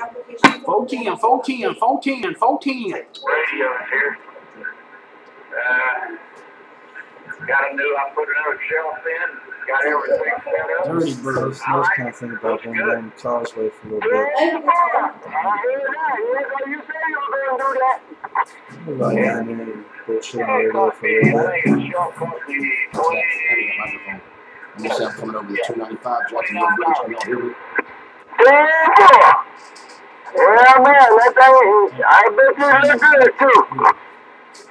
Application. 14, 14, 14, 14. Radio here. Uh, got a new, I put another shelf in, got everything set up. Dirty I bird. was, I was kind of thinking about going down the causeway for a little bit. I have a good time. I hear that. Yes, you say you were going to do that. About down there and bullshit on the Hey, radio cost for a me, little I bit. Think a shelf cost me twenty, I'm coming over to 295 Jacksonville Bridge. Can y'all hear me? Yeah, man, that thing, I bet you look good too.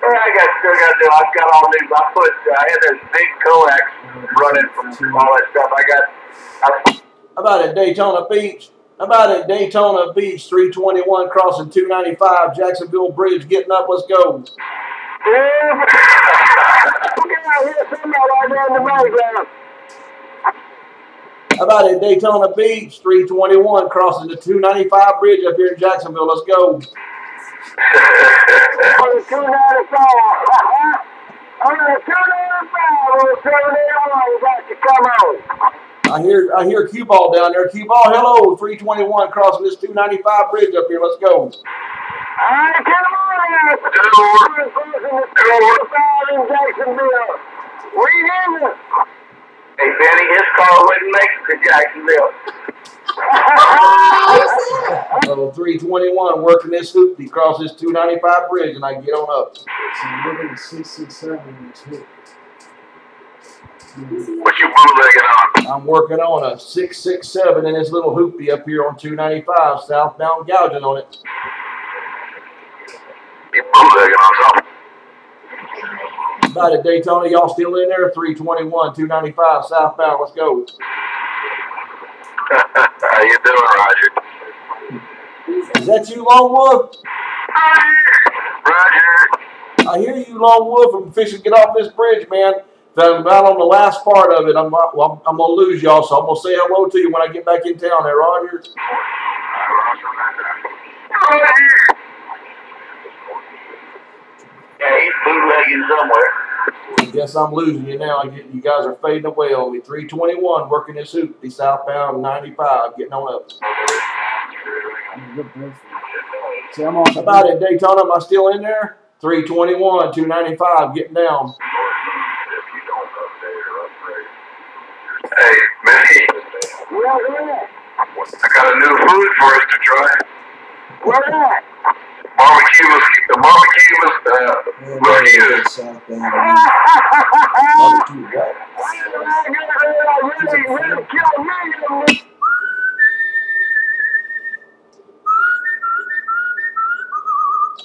Hey, I got, still got to, I've got all these, I put, I had this big coax running from all that stuff. I got, I How about at Daytona Beach? How about at Daytona Beach, 321 crossing 295 Jacksonville Bridge, getting up. Let's go. Yeah, I hear somebody right there in the background. How about at Daytona Beach, 321 crossing the 295 bridge up here in Jacksonville. Let's go. The 295. On the 295, on the 781, you got to come on. I hear I hear cue ball down there. Cue ball, hello, 321 crossing this 295 bridge up here. Let's go. All right, come on, Crossing the 295 in Jacksonville. It. Hey, Benny, his car wouldn't make it to Jacksonville. Oh, 321 working this hoopty cross this 295 bridge and I get on up. So I'm looking at 667 and. What you bootlegging on? I'm working on a 667 in this little hoopty up here on 295 southbound gouging on it. You bootlegging on something? About at Daytona, y'all still in there? 321, 295 southbound. Let's go. How you doing, Roger? Is that you, Lone Wolf? Roger. I hear you, Lone Wolf. I'm fishing get off this bridge, man. I'm about on the last part of it. I'm well, I'm gonna lose y'all, so I'm gonna say hello to you when I get back in town. There, Roger. Yeah, he's bootlegging somewhere. I guess I'm losing you now. I get you guys are fading away on me. 321 working this hoopty southbound 95, getting on up. I'm. See, I'm on. How about it, Daytona? Am I still in there? 321, 295, getting down. Hey, Benny. I got a new food for us to try. What that? Barbecue mosquito. Barbecue mosquito. Uh, Yeah, mosquitoes. southbound. Barbecue, what?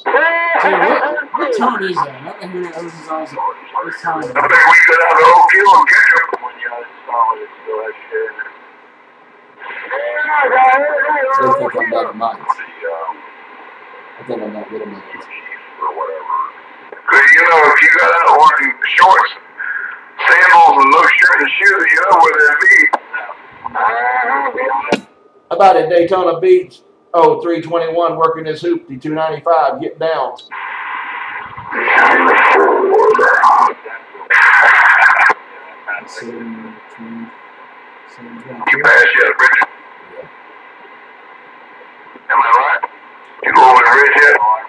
Hey, what, what tone is that? I've been hearing it ever since I was this. I think we could have the whole kilo and get you when you install it. So that's good. They think I'm better mine. The, um, I think I'm not little man. or whatever. You know, if you got out wearing shorts, sandals, and no shirt and shoes, you know where they'd be. About it, Daytona Beach? Oh, 321 working this hoopty 295, get down. Seven, twenty, seven, You passed yet, Bridget? Am I right? You go over the yet?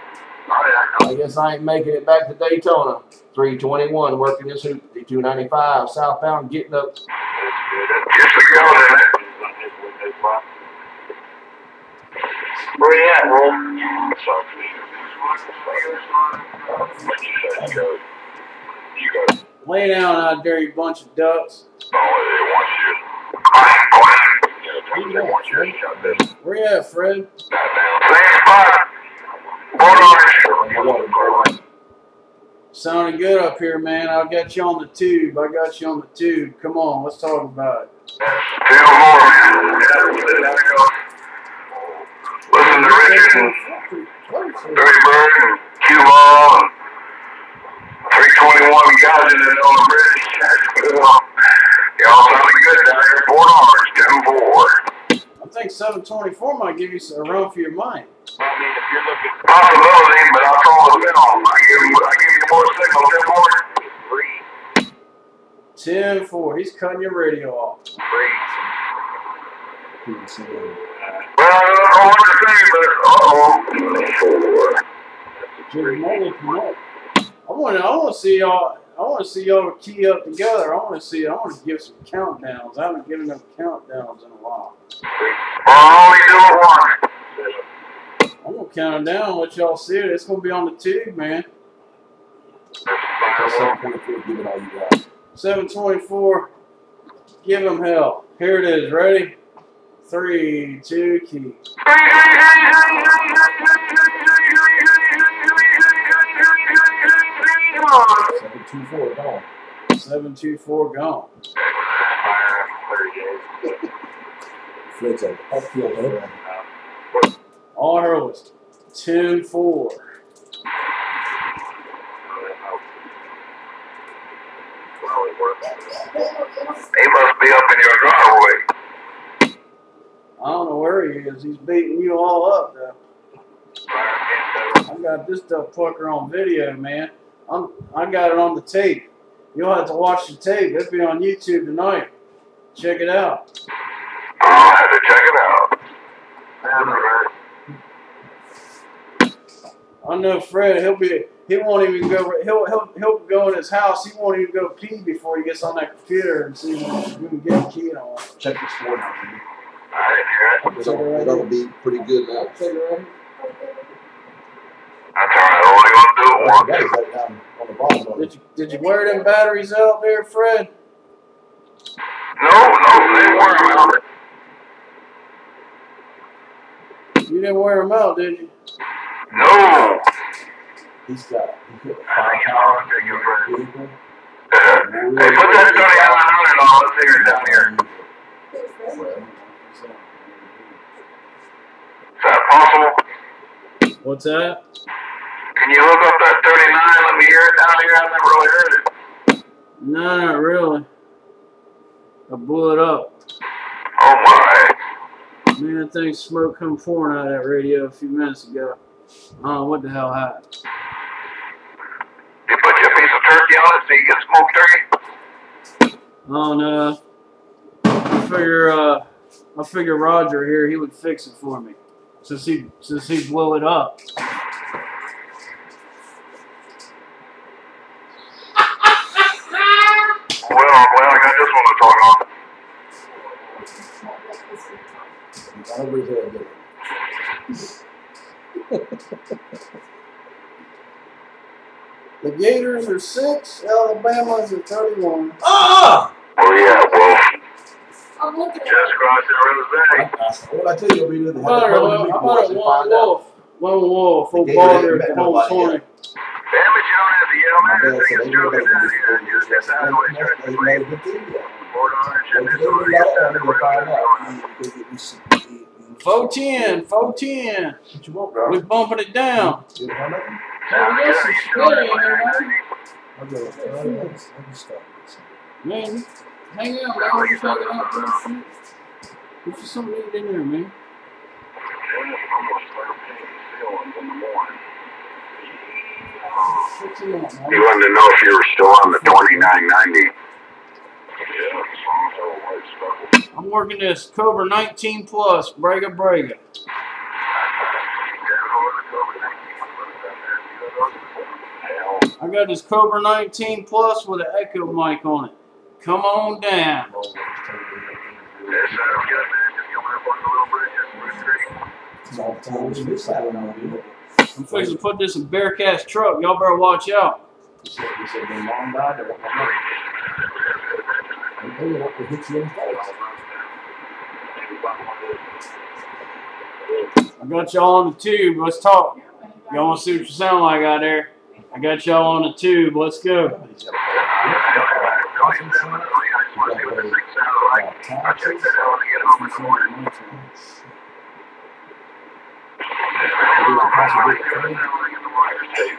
Yeah. I guess I ain't making it back to Daytona. 321 working this hoopty 295 southbound, getting up. Just a gallon in. Where you at, Wolf? You go. You go. Lay down out there, you bunch of ducks. Oh, they want you. Clang, clang. Yeah, they want you to shut this. Where you at, Fred? Same spot. Sounding good up here, man. I got you on the tube. I got you on the tube. Come on, let's talk about it. Listen to Richard and Dirty Bird and Q Ball and 321 guys in it on the bridge. Y'all sounding good down here Port Orange, 10 4. I think 724 might give you a run for your money. I mean, if you're looking. Possibility, but I told them no. I give you, I give you more signal, 10 more. Three. 10 4. He's cutting your radio off. Three. He was saying, Well, I don't know what to say, but uh-oh. Jimmy Mullen come. I want to. I want to see y'all. I want to see y'all key up together. I want to see. I want to give some countdowns. I haven't given them countdowns in a while. Well, only do it once. I'm gonna count them down. Let y'all see it. It's gonna be on the tube, man. "Tell seven point four, give it all you got." 724. Give them hell. Here it is. Ready? Three, two, key. Seven two four, gone. 724 gone. Fred's a upfield hitter. All I was 10 4. He must be up in your driveway. I don't know where he is. He's beating you all up, though. I got this stuff fucker on video, man. I'm, I got it on the tape. You'll have to watch the tape. It'll be on YouTube tonight. Check it out. I'll have to check it out. I know Fred. He'll be. He won't even go. He'll he'll he'll go in his house. He won't even go pee before he gets on that computer and see if we can get a key on. Check the score now. Jimmy. I didn't it. It ought- it ought to be pretty good now. Check it right here. That's all right. Only gonna do it once. that is right down on the bottom Did you did you wear them batteries out there, Fred? No, no, they weren't out. You didn't wear them out, did you? No. He's got, he put a I five think you take your pound friend. vehicle. Hey, put that thirty gallon on it all. Let's hear it down here. Is that possible? What's that? Can you hook up that thirty-nine? Let me hear it down here. I've never really heard it. No, not really. I blew it up. Oh my. Man, that thing smoke come pouring out of that radio a few minutes ago. I what the hell happened. You put your piece of turkey on it so you get smoked turkey? I don't. I figure uh I figure Roger here he would fix it for me. Since he since he blew it up. every day of the The Gators are six, Alabama's at 31. Ah! Oh, yeah, bro. I'm looking at Just crossing Rose Bay. What I tell you, we didn't have to How about one wolf? One wolf, football, there, the whole corner. Damn it, you don't have the yellow man. I think it's joking down here. Just that's how I try to play. Hold on, and it's already on the road. 410, 410. What you want, bro? We're bumping it down. You want nothing? Oh, yes, it's good, ain't? I'll go. I'll stop. Man, hang out, bro. I'm talking out, bro. There's just some nigga in there, man. You wanted to know if you were still on the 2990. I'm working this Cobra 19 Plus, Brega Brega. I got this Cobra 19 Plus with an Echo mic on it. Come on down. I'm fixing to put this in Bearcat's truck. Y'all better watch out. Want to hit you in the face. I got y'all on the tube. Let's talk. Y'all want to see what you sound like out there? I got y'all on the tube. Let's go. Somebody's got to pay. I checked that out when I get home in the morning.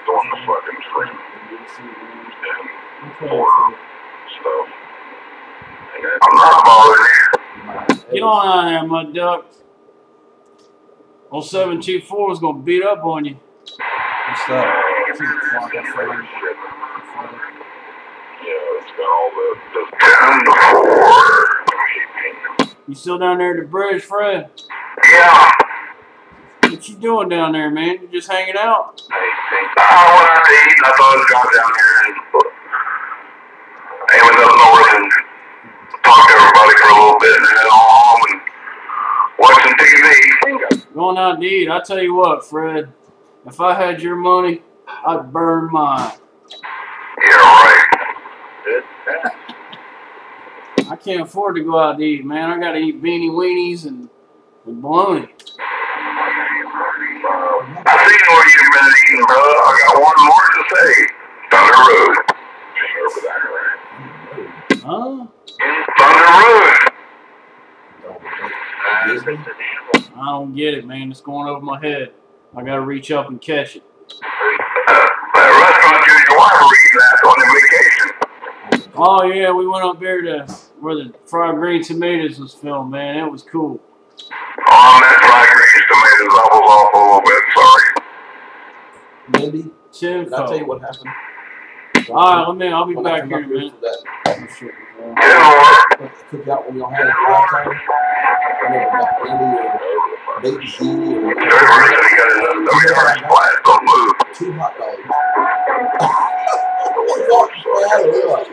on the fucking screen and stuff. I'm not bothered. Get on out there, mud duck. Old 724 is going to beat up on you. What's that? Yeah, it's got all the, the ten to four. You still down there at the bridge, Fred? Yeah. What you doing down there, man? You just hanging out? I went out to eat and I thought I'd go down here and aim it up north and talk to everybody for a little bit and then head on home and watch some TV. Going out to eat. I tell you what, Fred. If I had your money, I'd burn mine. Yeah, right. I can't afford to go out to eat, man. I gotta eat beanie weenies and, and bologna. I seen what you've been eating, brother. I got one more to say. Thunder Road. Thunder I don't get it, man. It's going over my head. I gotta reach up and catch it. That restaurant you and your wife were eating at on your vacation. Oh yeah, we went up there to where the fried green tomatoes was filmed, man. It was cool. Oh, I meant fried greens, tomatoes. I was off a little bit. Sorry. Mindy, Tim did I tell you what happened? Alright, let me I'll be When I back come here in a up minute. for that Ten more. cookout when y'all had it last time. I never got Andy or Baby Z or Third person, he got his WR's flat. Don't move. two hot dogs. I didn't realize.